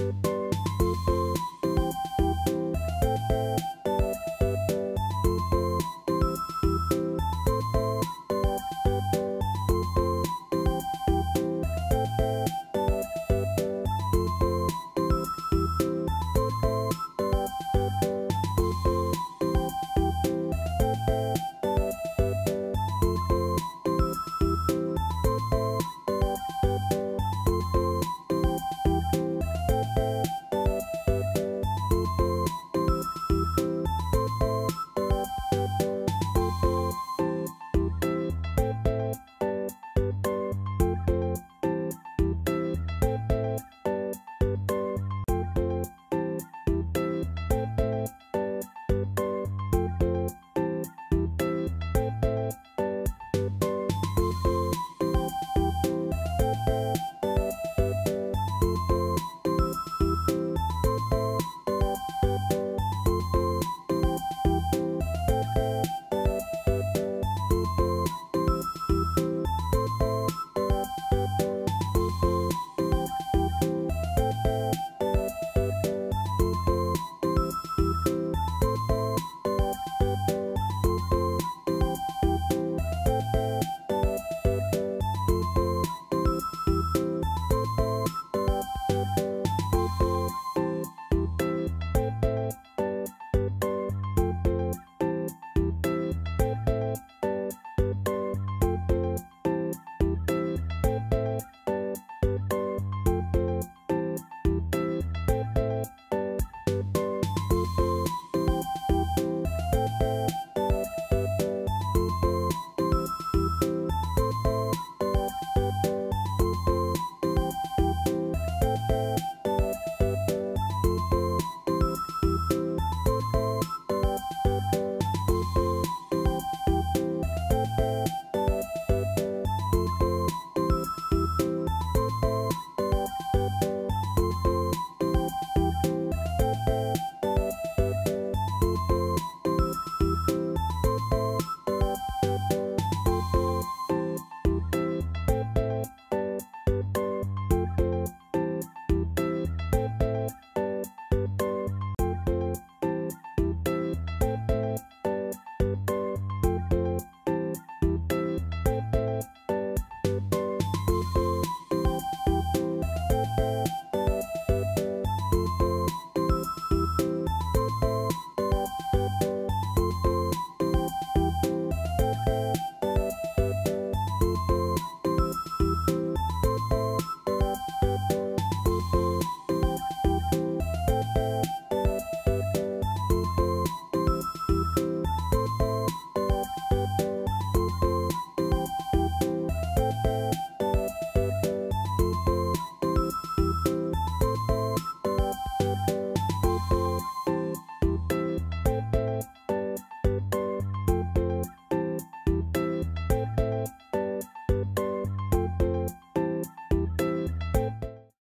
you